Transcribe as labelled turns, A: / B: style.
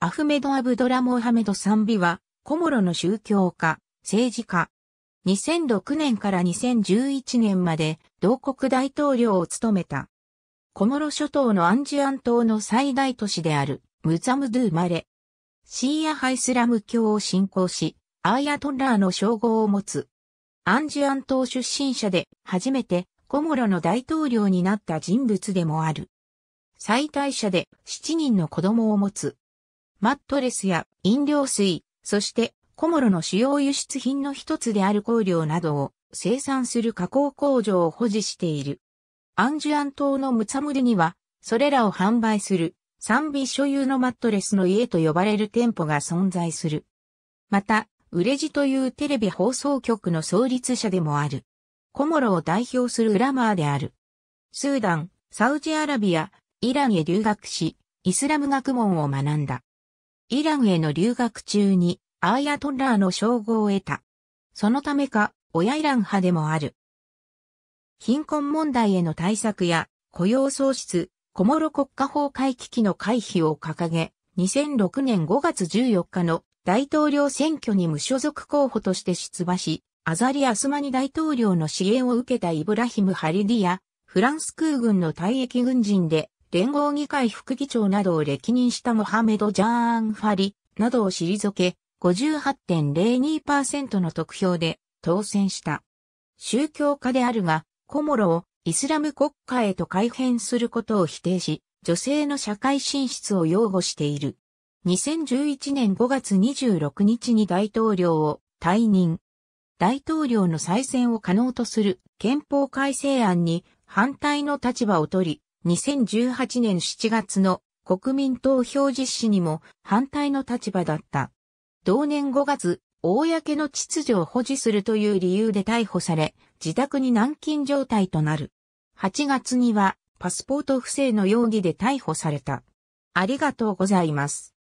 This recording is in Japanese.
A: アフメド・アブドラ・モハメド・サンビは、コモロの宗教家、政治家。2006年から2011年まで同国大統領を務めた。コモロ諸島のアンジュアン島の最大都市であるムザムドゥ生まれ。シーアハイスラム教を信仰し、アーヤトンラーの称号を持つ。アンジュアン島出身者で初めてコモロの大統領になった人物でもある。最大者で7人の子供を持つ。マットレスや飲料水、そしてコモロの主要輸出品の一つである香料などを生産する加工工場を保持している。アンジュアン島のムツァムルには、それらを販売する賛美所有のマットレスの家と呼ばれる店舗が存在する。また、ウレジというテレビ放送局の創立者でもある。コモロを代表するウラマーである。スーダン、サウジアラビア、イランへ留学し、イスラム学問を学んだ。イランへの留学中に、アーヤトンラーの称号を得た。そのためか、親イラン派でもある。貧困問題への対策や、雇用創出、コモロ国家崩壊危機の回避を掲げ、2006年5月14日の大統領選挙に無所属候補として出馬し、アザリ・アスマニ大統領の支援を受けたイブラヒム・ハリディや、フランス空軍の退役軍人で、連合議会副議長などを歴任したモハメド・ジャーン・ファリなどを退け、58.02%の得票で当選した。宗教家であるが、コモロをイスラム国家へと改変することを否定し、女性の社会進出を擁護している。2011年5月26日に大統領を退任。大統領の再選を可能とする憲法改正案に反対の立場を取り、2018年7月の国民投票実施にも反対の立場だった。同年5月、公の秩序を保持するという理由で逮捕され、自宅に軟禁状態となる。8月にはパスポート不正の容疑で逮捕された。ありがとうございます。